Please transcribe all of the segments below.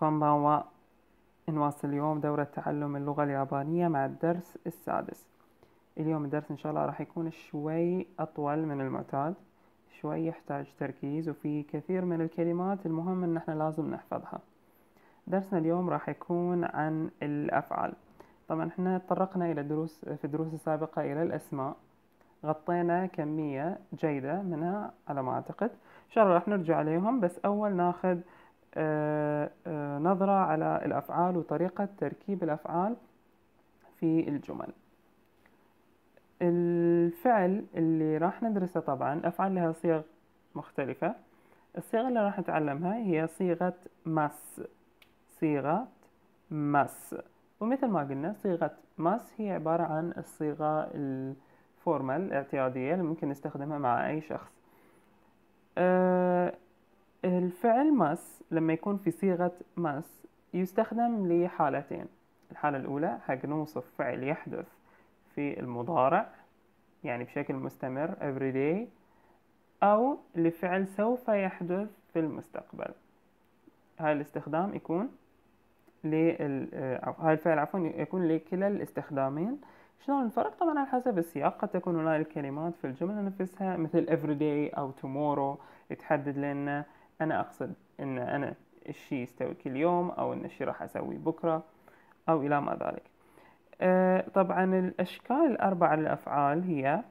كومبانوا نواصل اليوم دورة تعلم اللغة اليابانية مع الدرس السادس. اليوم الدرس إن شاء الله راح يكون شوي أطول من المعتاد شوي يحتاج تركيز وفي كثير من الكلمات المهم إن إحنا لازم نحفظها. درسنا اليوم راح يكون عن الأفعال. طبعا إحنا تطرقنا إلى دروس في الدروس السابقة إلى الأسماء. غطينا كمية جيدة منها على ما أعتقد. إن شاء الله راح نرجع عليهم بس أول ناخذ نظرة على الأفعال وطريقة تركيب الأفعال في الجمل. الفعل اللي راح ندرسه طبعا الأفعال لها صيغ مختلفة. الصيغة اللي راح نتعلمها هي صيغة مس. صيغة مس. ومثل ما قلنا صيغة مس هي عبارة عن الصيغة الفورمال الاعتيادية اللي ممكن نستخدمها مع أي شخص. أه الفعل مس لما يكون في صيغة مس يستخدم لحالتين. الحالة الأولى حق نوصف فعل يحدث في المضارع يعني بشكل مستمر every day أو لفعل سوف يحدث في المستقبل. هاي الاستخدام يكون لل هاي الفعل عفوا يكون لكلا الاستخدامين. شلون الفرق؟ طبعا على حسب السياق. قد تكون هناك الكلمات في الجملة نفسها مثل everyday أو tomorrow تحدد لنا أنا أقصد إن أنا الشيء يستوي كل يوم أو إن الشيء راح أسويه بكرة أو إلى ما ذلك. أه طبعا الأشكال الأربعة للأفعال هي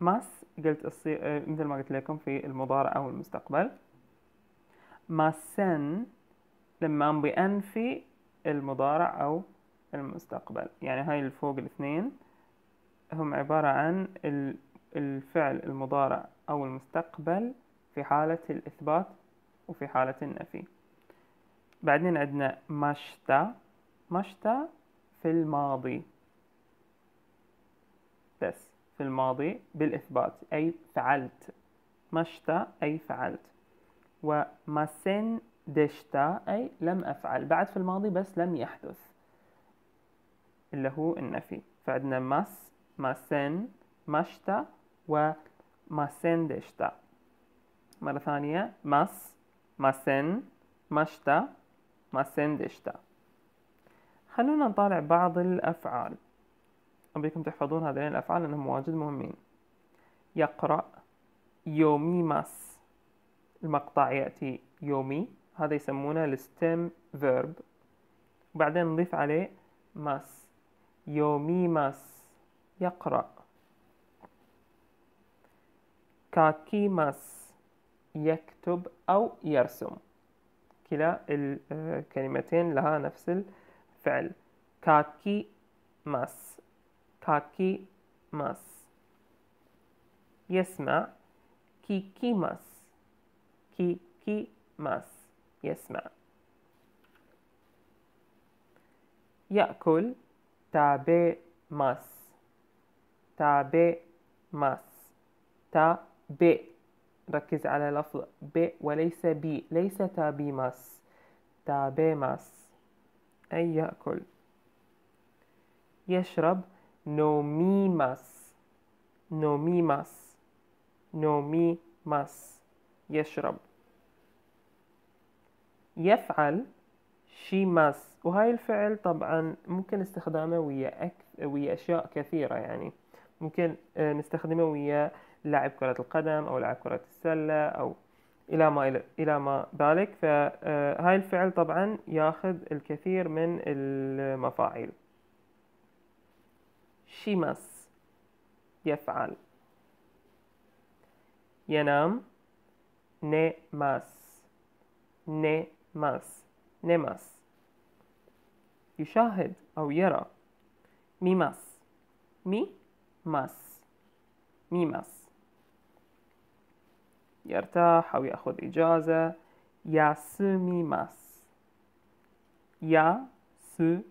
ماس قلت الصي... أه مثل ما قلت لكم في المضارع أو المستقبل. ماسن لما بأنفي المضارع أو المستقبل. يعني هاي اللي فوق الاثنين هم عبارة عن الفعل المضارع أو المستقبل في حالة الإثبات وفي حالة النفي. بعدين عندنا مشتا. مشتا في الماضي. بس في الماضي بالإثبات. أي فعلت. مشتا أي فعلت. ومسن دشتا أي لم أفعل. بعد في الماضي بس لم يحدث. اللي هو النفي. فعندنا ます ません ました و ませんでした. مرة ثانية ます ません ました ませんでした. خلونا نطالع بعض الأفعال. أبيكم تحفظون هذين الأفعال لأنهم واجد مهمين. يقرأ 読みます. المقطع يأتي 読み هذا يسمونه ال stem verb. وبعدين نضيف عليه ます. 読みます. يقرأ. 書きます. يكتب أو يرسم. كلا الكلمتين لها نفس الفعل. 書きます. 書きます. يسمع. 聞きます. 聞きます. يسمع. يأكل. 食べます. 食べます. 食べ. ركز على لفظ べ وليس び ليس たびます. 食べます. أي يأكل. يشرب. 飲みます. 飲みます. 飲みます. يشرب. يفعل. します. وهاي الفعل طبعا ممكن استخدامه ويا أكثر ويا أشياء كثيرة يعني. ممكن آه، نستخدمه ويا لاعب كرة القدم أو لاعب كرة السلة أو إلى ما إلى ما ذلك. فهاي الفعل طبعا ياخذ الكثير من المفاعيل. します يفعل. ينام. 寝ます. 寝ます. 寝ます. يشاهد أو يرى. 見ます. 見ます 見ます. يرتاح أو يأخذ إجازة. 休みます. 休みます.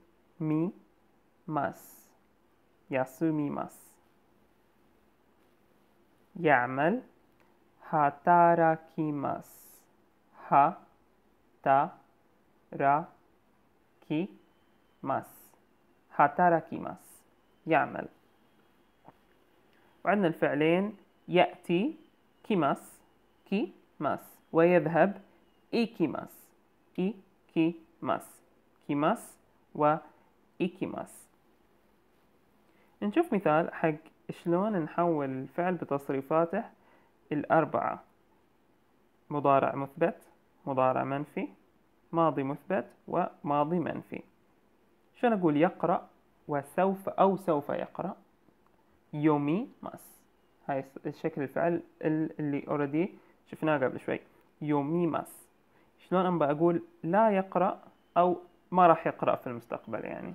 休みます. يعمل. 働きます. は た ら き ます 働きます. يعمل. وعندنا الفعلين. يأتي 来ます. ます ويذهب 行きます 行きます ます 来ます و 行きます نشوف مثال حق شلون نحول الفعل بتصريفاته الأربعة. مضارع مثبت مضارع منفي ماضي مثبت وماضي منفي. شلون أقول يقرأ وسوف أو سوف يقرأ؟ 読みます هاي الشكل الفعل اللي already شفناه قبل شوي. 読みます شلون أنا بقول لا يقرأ أو ما راح يقرأ في المستقبل يعني.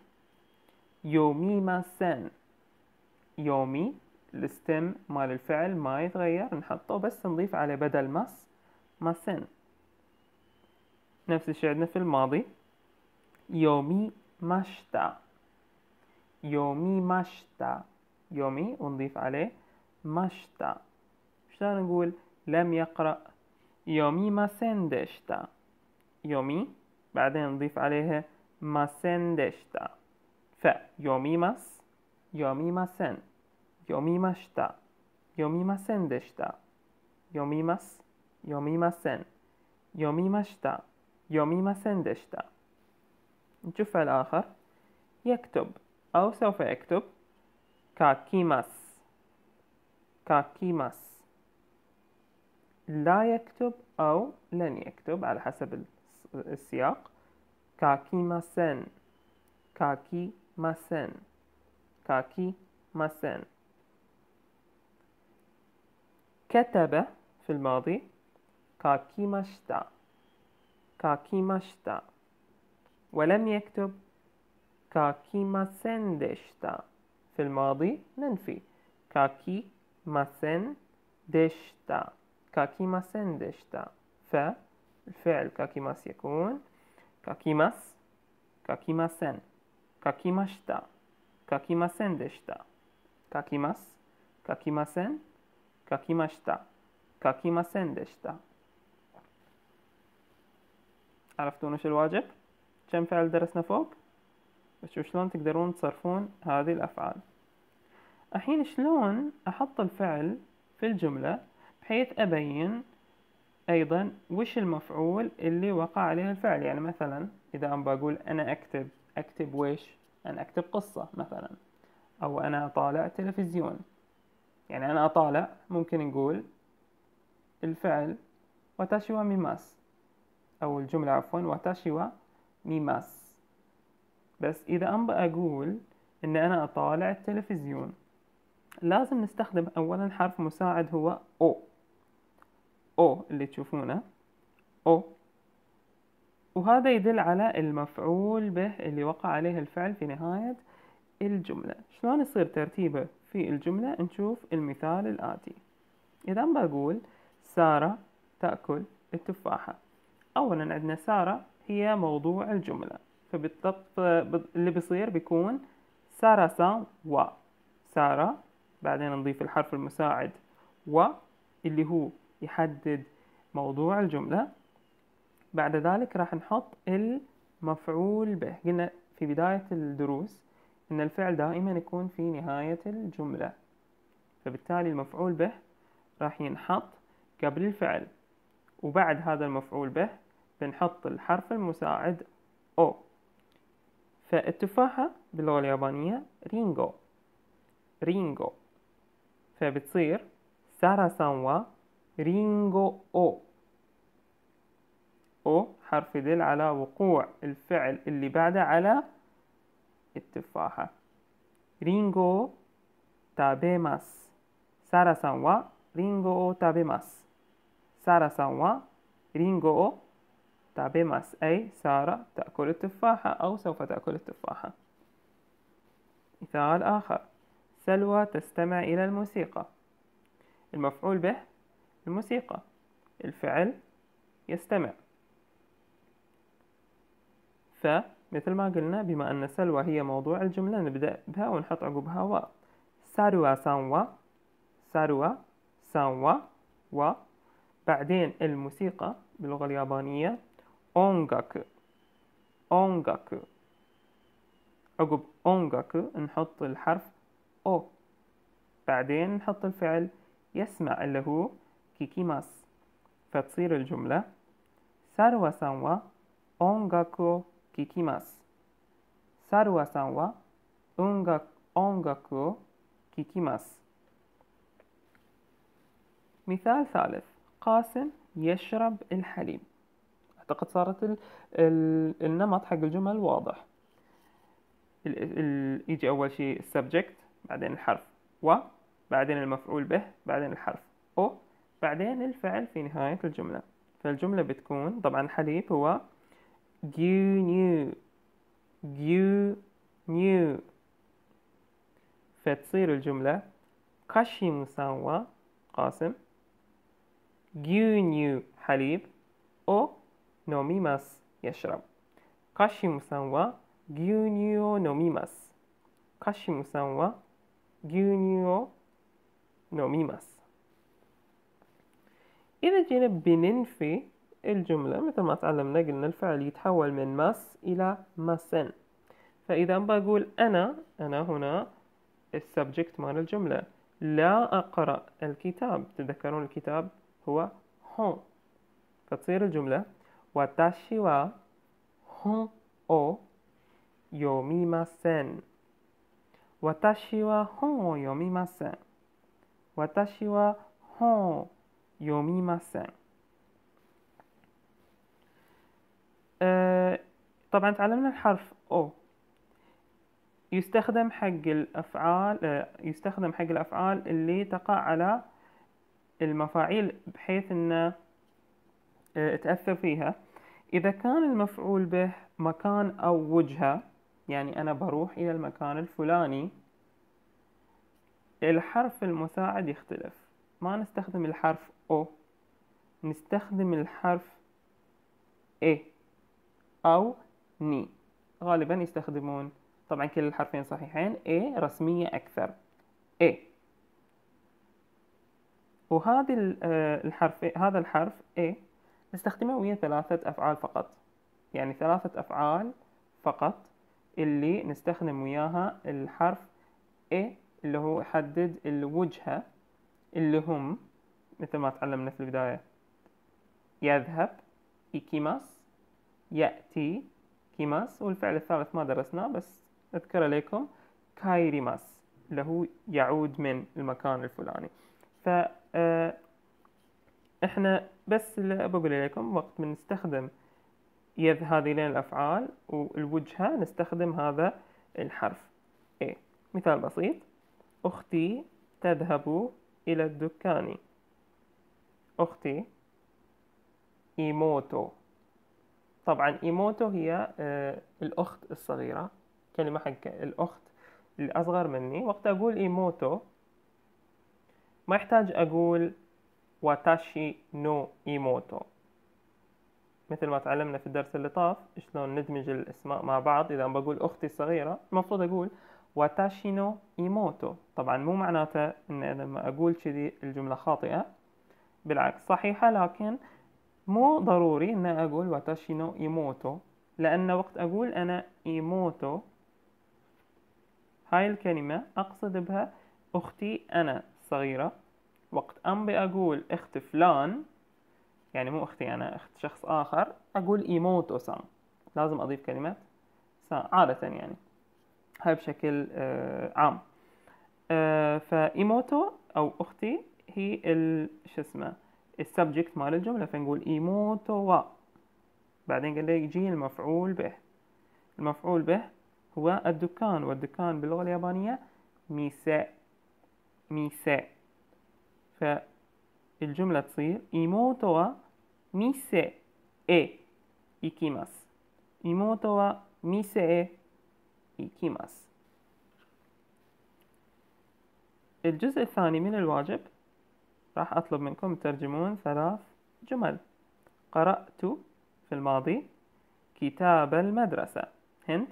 يومي ماسن يومي الستم مال الفعل ما يتغير نحطه بس نضيف عليه بدل ます. ません. نفس الشيء عندنا في الماضي. 読み ました 読みました 読み ونضيف عليه ました. شلون نقول لم يقرأ. 読みませんでした. 読み بعدين نضيف عليها ませんでした. ف 読みます 読みません. 読みました 読みませんでした. 読みます 読みません. 読みました 読みませんでした. نشوف الآخر. يكتب. أو سوف يكتب. 書きます 書きます لا يكتب أو لن يكتب على حسب السياق. 書きません 書きません 書きません كتب في الماضي 書きました 書きました ولم يكتب 書きませんでした في الماضي منفي 書きませんでした 書きませんでした فالفعل 書きます يكون 書きます 書きません 書きました 書きませんでした 書きます 書きません 書きました 書きませんでした عرفتون إيش الواجب؟ كم فعل درسنا فوق؟ بشوف شلون تقدرون تصرفون هذه الأفعال الحين شلون أحط الفعل في الجملة بحيث أبين أيضا وش المفعول اللي وقع عليه الفعل. يعني مثلا إذا أنا بقول أنا أكتب أكتب وش؟ أنا أكتب قصة مثلا أو أنا أطالع تلفزيون. يعني أنا أطالع ممكن نقول الفعل 私は 見ます أو الجملة عفوا 私は 見ます. بس إذا أنا بقول إن أنا أطالع التلفزيون لازم نستخدم أولا حرف مساعد هو を. أو اللي تشوفونه. أو. وهذا يدل على المفعول به اللي وقع عليه الفعل في نهاية الجملة. شلون يصير ترتيبه في الجملة؟ نشوف المثال الآتي. إذا بقول سارة تأكل التفاحة. أولا عندنا سارة هي موضوع الجملة. فبالضبط اللي بيصير بيكون سارة سان و. سارة بعدين نضيف الحرف المساعد و اللي هو يحدد موضوع الجملة. بعد ذلك راح نحط المفعول به. قلنا في بداية الدروس إن الفعل دائما يكون في نهاية الجملة. فبالتالي المفعول به راح ينحط قبل الفعل. وبعد هذا المفعول به بنحط الحرف المساعد أو. فالتفاحة باللغة اليابانية りんご. りんご. فبتصير サラさん りんご を. を حرف يدل على وقوع الفعل اللي بعده على التفاحة りんご 食べます. サラさん りんご を 食べます. サラさん رينجو أو تابيماس. أي سارة تأكل التفاحة أو سوف تأكل التفاحة. مثال آخر. سلوى تستمع إلى الموسيقى. المفعول به الموسيقى. الفعل يستمع. فمثل ما قلنا بما أن سلوى هي موضوع الجملة نبدأ بها ونحط عقبها و. ساروا سانوا サラさんは は. بعدين الموسيقى باللغة اليابانية. 音楽. 音楽. عقب 音楽 نحط الحرف を. بعدين نحط الفعل يسمع اللي هو 聞きます. فتصير الجملة サラさんは 音楽 聞きます. サラさんは 音楽 聞きます. مثال ثالث. قاسم يشرب الحليب. أعتقد صارت ال ال النمط حق الجمل واضح. ال ال يجي أول شيء ال subject بعدين الحرف は بعدين المفعول به بعدين الحرف を بعدين الفعل في نهاية الجملة. فالجملة بتكون طبعا الحليب هو جيو جيو نيو فتصير الجملة カシムさんは قاسم 牛乳 حليب を 飲みます يشرب. カシムさんは 牛乳 飲みます. カシムさんは 牛乳 飲みます. إذا جينا بننفي الجملة مثل ما تعلمنا قلنا الفعل يتحول من ます إلى ません. فإذا بقول أنا أنا هنا ال subject مال الجملة. لا أقرأ الكتاب. تذكرون الكتاب هو 本 فتصير الجملة 私 は 本 を 読みません 私 は 本 読みません واتاشي wa هون يوميماسن أه طبعا تعلمنا الحرف أو يستخدم حق الأفعال أه يستخدم حق الأفعال اللي تقع على المفاعيل بحيث أنه أه تأثر فيها. إذا كان المفعول به مكان أو وجهة يعني أنا بروح إلى المكان الفلاني الحرف المساعد يختلف. ما نستخدم الحرف أو. نستخدم الحرف إ أو ني غالبا يستخدمون. طبعا كل الحرفين صحيحين. A رسمية أكثر. A. وهذه الحرف هذا الحرف A نستخدمه ويا ثلاثة أفعال فقط. يعني ثلاثة أفعال فقط اللي نستخدم وياها الحرف へ اللي هو يحدد الوجهة اللي هم مثل ما تعلمنا في البداية. يذهب 行きます يأتي 来ます والفعل الثالث ما درسناه بس أذكر لكم 帰ります اللي هو يعود من المكان الفلاني. ف إحنا بس اللي بقول لكم وقت من نستخدم يذ هذين الأفعال والوجهة نستخدم هذا الحرف. A مثال بسيط. أختي تذهب إلى الدكان. أختي إيموتو. طبعا إيموتو هي الأخت الصغيرة كلمة حق الأخت اللي أصغر مني. وقت أقول إيموتو ما يحتاج أقول 私 の 妹. مثل ما تعلمنا في الدرس اللي طاف شلون ندمج الأسماء مع بعض. إذا بقول أختي الصغيرة المفروض أقول 私 の 妹. طبعا مو معناته إن لما أقول كذي الجملة خاطئة. بالعكس صحيحة لكن مو ضروري إن أقول 私 の 妹 لأن وقت أقول أنا 妹 هاي الكلمة أقصد بها أختي أنا صغيرة. وقت انبي أقول أخت فلان يعني مو أختي أنا أخت شخص آخر أقول 妹さん لازم أضيف كلمة さん عادة يعني هاي بشكل آه عام. آه ف 妹 أو أختي هي شو اسمه ال subject مال الجملة. فنقول 妹 و بعدين قال لي يجي المفعول به. المفعول به هو الدكان والدكان باللغة اليابانية ميسا ميسا. فالجملة تصير 妹 は 店 へ 行きます. 妹 は 店 へ 行きます. الجزء الثاني من الواجب راح أطلب منكم ترجمون ثلاث جمل. قرأت في الماضي كتاب المدرسة. هنت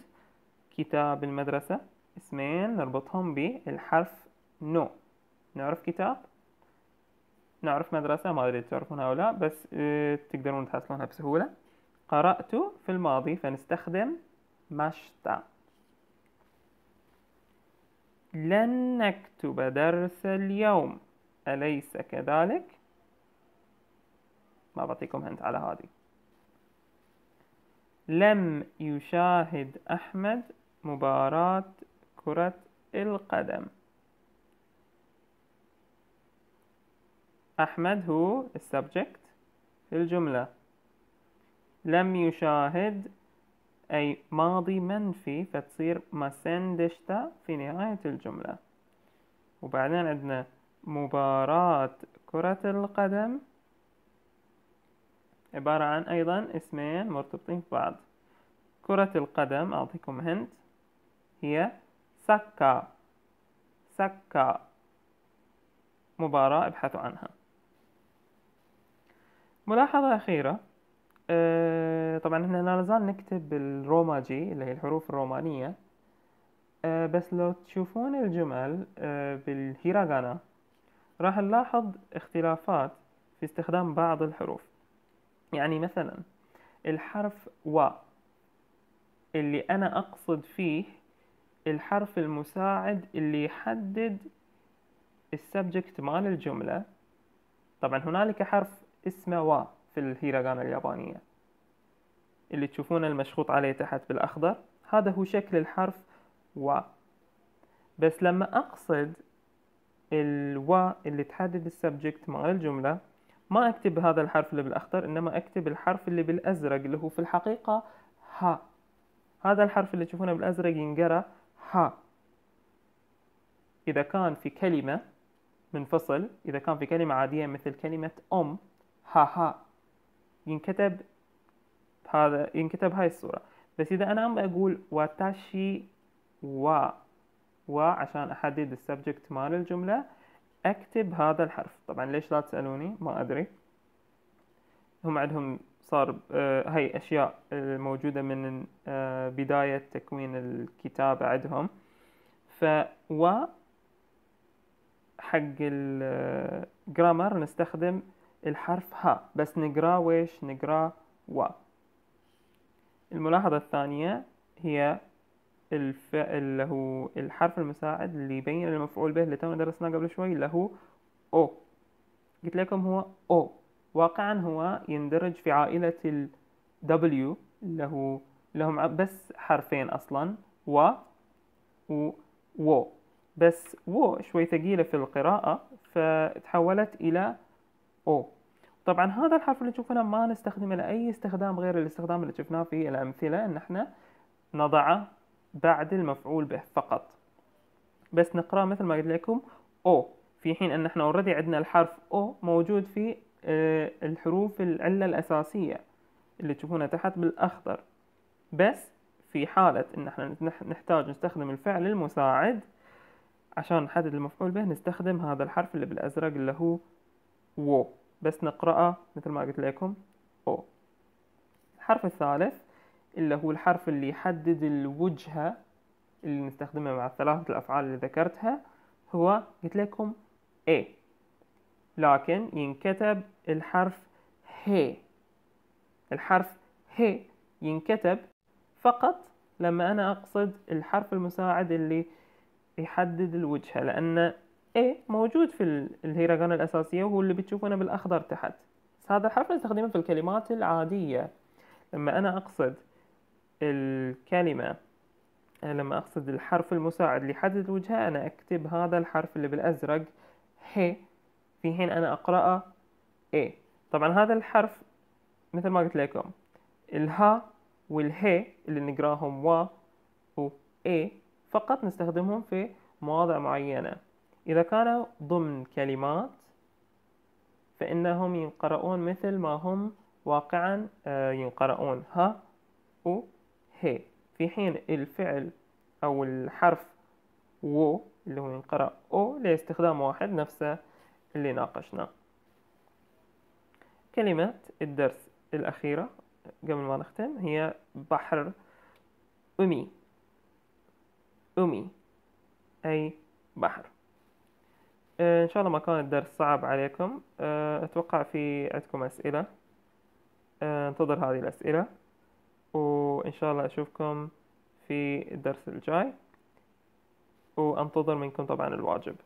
كتاب المدرسة. اسمين نربطهم بالحرف نو نعرف كتاب؟ نعرف مدرسة؟ ما أدري تعرفونها أو لا بس آه تقدرون تحصلونها بسهولة. قرأت في الماضي فنستخدم مشتا لن نكتب درس اليوم. أليس كذلك؟ ما بعطيكم هنت على هذه. لم يشاهد أحمد مباراة كرة القدم. أحمد هو السبجكت في الجملة. لم يشاهد أي ماضي منفي فتصير ما سندشتا في نهاية الجملة. وبعدين عندنا مباراة كرة القدم. عبارة عن أيضا اسمين مرتبطين ببعض. كرة القدم أعطيكم هنت هي سكا. سكا. مباراة ابحثوا عنها. ملاحظة أخيرة. أه طبعا إحنا لا نزال نكتب بالروماجي اللي هي الحروف الرومانية. أه بس لو تشوفون الجمل أه بالهيراغانا. راح نلاحظ اختلافات في استخدام بعض الحروف. يعني مثلا الحرف و اللي أنا أقصد فيه الحرف المساعد اللي يحدد السبجكت مال الجملة. طبعا هنالك حرف اسمه و في الهيراغانا اليابانية. اللي تشوفونه المشخوط عليه تحت بالأخضر. هذا هو شكل الحرف و. بس لما أقصد الوا اللي تحدد السبجكت مال الجملة. ما أكتب هذا الحرف اللي بالأخضر إنما أكتب الحرف اللي بالأزرق اللي هو في الحقيقة ها. هذا الحرف اللي تشوفونه بالأزرق ينقرأ ها. إذا كان في كلمة منفصل إذا كان في كلمة عادية مثل كلمة أم は は. ينكتب هذا ينكتب هاي الصورة. بس إذا أنا عم أقول 私 は و عشان أحدد ال subject مال الجملة أكتب هذا الحرف. طبعا ليش لا تسألوني؟ ما أدري. هم عندهم صار آه هاي أشياء آه موجودة من آه بداية تكوين الكتابة عندهم. ف و حق الجرامر نستخدم الحرف ها. بس نقراه ويش؟ نقراه و. الملاحظة الثانية هي الف... اللي هو الحرف المساعد اللي يبين المفعول به اللي تونا درسناه قبل شوي اللي هو أو. قلت لكم هو أو. واقعا هو يندرج في عائلة ال W اللي هو لهم بس حرفين أصلا و و و. بس و شوي ثقيلة في القراءة فتحولت إلى أو. طبعا هذا الحرف اللي تشوفونه ما نستخدمه لأي استخدام غير الاستخدام اللي شفناه في الأمثلة إن إحنا نضعه بعد المفعول به فقط. بس نقرأ مثل ما قلت لكم أو في حين أن إحنا اوريدي عندنا الحرف أو موجود في الحروف العلة الأساسية اللي تشوفونها تحت بالأخضر. بس في حالة إن إحنا نحتاج نستخدم الفعل المساعد عشان نحدد المفعول به نستخدم هذا الحرف اللي بالأزرق اللي هو و. بس نقرأه مثل ما قلت لكم أو. الحرف الثالث اللي هو الحرف اللي يحدد الوجهة اللي نستخدمها مع الثلاثة الأفعال اللي ذكرتها هو قلت لكم A. لكن ينكتب الحرف ه الحرف ه ينكتب فقط لما أنا أقصد الحرف المساعد اللي يحدد الوجهة لأن A موجود في الهيراغانا الأساسية وهو اللي بتشوفونه بالأخضر تحت. بس هذا الحرف نستخدمه في الكلمات العادية. لما أنا أقصد الكلمة. لما أقصد الحرف المساعد اللي يحدد الوجهة أنا أكتب هذا الحرف اللي بالأزرق ه. في حين أنا أقرأه A طبعا هذا الحرف مثل ما قلت لكم الها والهي اللي نقراهم و و A فقط نستخدمهم في مواضع معينة. إذا كانوا ضمن كلمات فإنهم ينقرؤون مثل ما هم واقعا ينقرؤون. ها و هي. في حين الفعل أو الحرف و اللي هو ينقرأ أو لاستخدام واحد نفسه اللي ناقشناه كلمة الدرس الأخيرة قبل ما نختم هي بحر أمي. أمي. أي بحر. إن شاء الله ما كان الدرس صعب عليكم. أتوقع في عندكم أسئلة. انتظر هذه الأسئلة. وإن شاء الله أشوفكم في الدرس الجاي. وأنتظر منكم طبعا الواجب.